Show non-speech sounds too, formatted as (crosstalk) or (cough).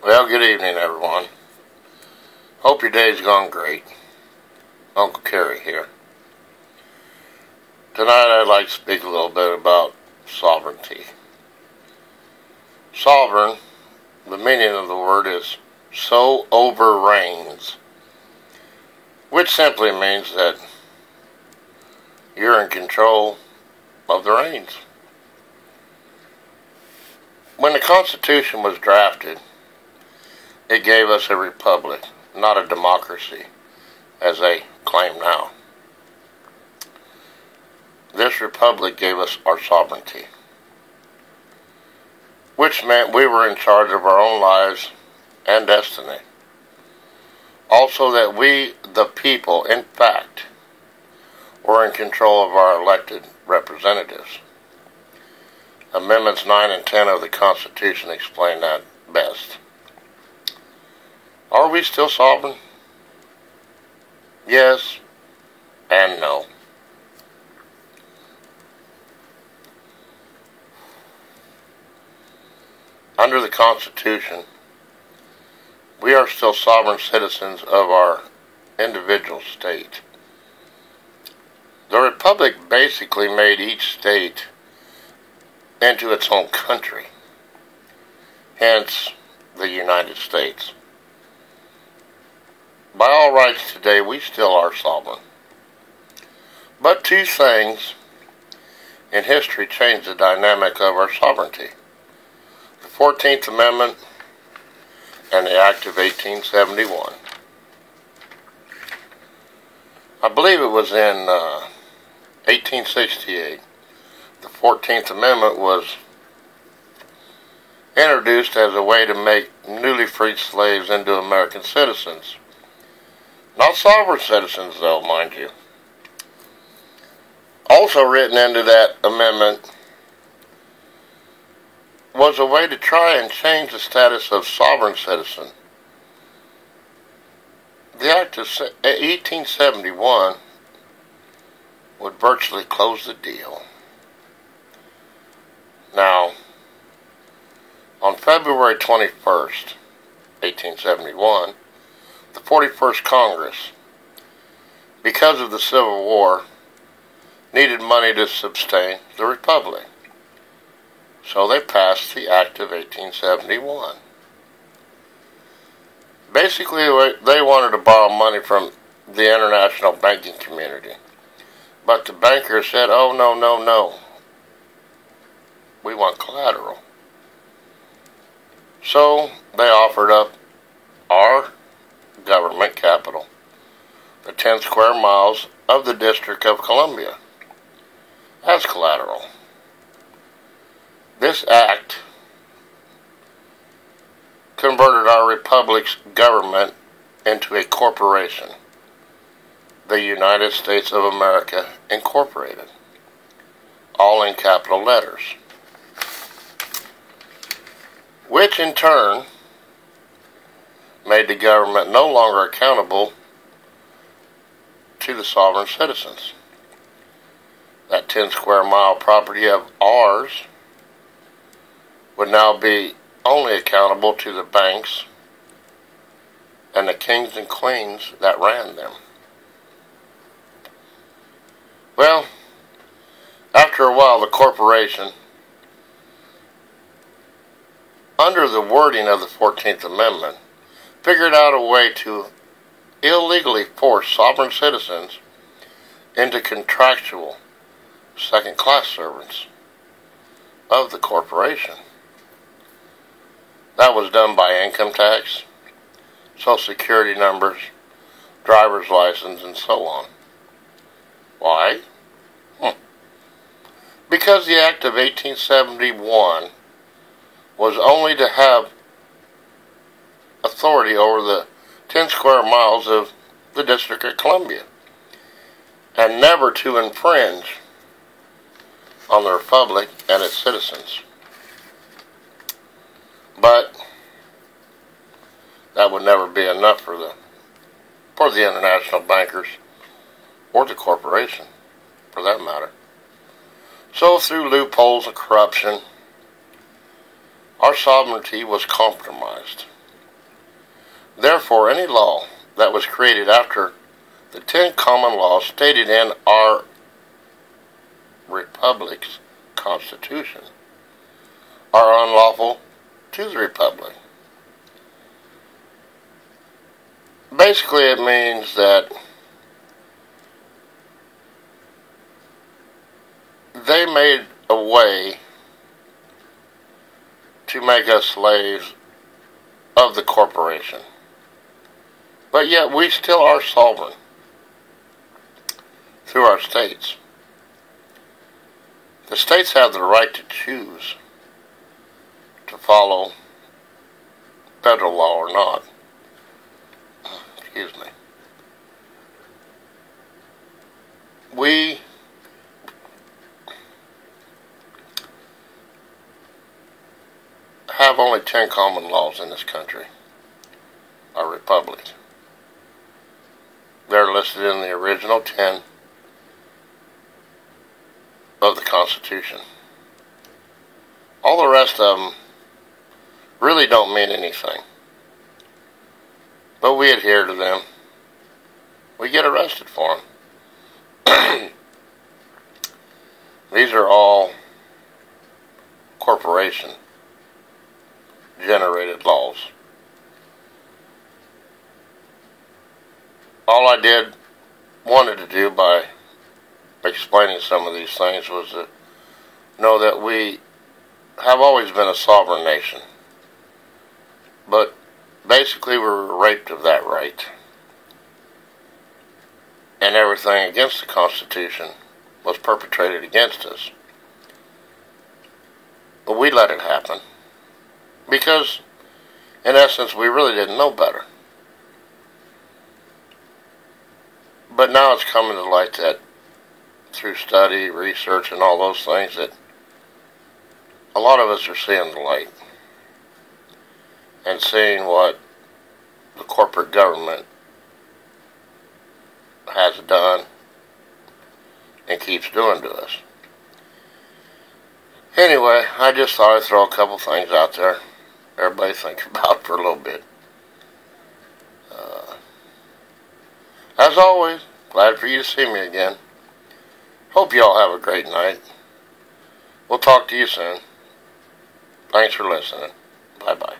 Well, good evening, everyone. Hope your day's gone great. Uncle Kerry here. Tonight I'd like to speak a little bit about sovereignty. Sovereign, the meaning of the word is so over reigns, which simply means that you're in control of the reins. When the Constitution was drafted, it gave us a republic, not a democracy, as they claim now. This republic gave us our sovereignty, which meant we were in charge of our own lives and destiny. Also, that we, the people, in fact, were in control of our elected representatives. Amendments 9 and 10 of the Constitution explain that best. Are we still sovereign? Yes and no. Under the Constitution, we are still sovereign citizens of our individual state. The Republic basically made each state into its own country, hence the United States. By all rights today, we still are sovereign. But two things in history changed the dynamic of our sovereignty. The 14th Amendment and the Act of 1871. I believe it was in uh, 1868. The 14th Amendment was introduced as a way to make newly freed slaves into American citizens. Not sovereign citizens, though, mind you. Also written into that amendment was a way to try and change the status of sovereign citizen. The Act of 1871 eh, would virtually close the deal. Now, on February 21st, 1871, the 41st Congress, because of the Civil War, needed money to sustain the Republic. So they passed the Act of 1871. Basically, they wanted to borrow money from the international banking community. But the bankers said, oh, no, no, no. We want collateral. So they offered up our government capital, the 10 square miles of the District of Columbia, as collateral. This act converted our republic's government into a corporation, the United States of America Incorporated, all in capital letters, which in turn made the government no longer accountable to the sovereign citizens. That 10 square mile property of ours would now be only accountable to the banks and the kings and queens that ran them. Well, after a while, the corporation, under the wording of the 14th Amendment, figured out a way to illegally force sovereign citizens into contractual second class servants of the corporation. That was done by income tax, social security numbers, driver's license, and so on. Why? Hmm. Because the Act of 1871 was only to have authority over the 10 square miles of the District of Columbia and never to infringe on the Republic and its citizens. But that would never be enough for the for the international bankers or the corporation, for that matter. So through loopholes of corruption, our sovereignty was compromised. Therefore, any law that was created after the Ten Common Laws stated in our Republic's Constitution are unlawful to the Republic. Basically, it means that they made a way to make us slaves of the corporation. But yet we still are sovereign through our states. The states have the right to choose to follow federal law or not. Excuse me. We have only 10 common laws in this country, our republic. They're listed in the original 10 of the Constitution. All the rest of them really don't mean anything. But we adhere to them. We get arrested for them. (clears throat) These are all corporation generated laws. All I did wanted to do by explaining some of these things was to know that we have always been a sovereign nation. But basically we were raped of that right. And everything against the Constitution was perpetrated against us. But we let it happen. Because, in essence, we really didn't know better. But now it's coming to light that through study, research, and all those things that a lot of us are seeing the light and seeing what the corporate government has done and keeps doing to us. Anyway, I just thought I'd throw a couple things out there. Everybody think (laughs) about for a little bit. As always, glad for you to see me again. Hope you all have a great night. We'll talk to you soon. Thanks for listening. Bye-bye.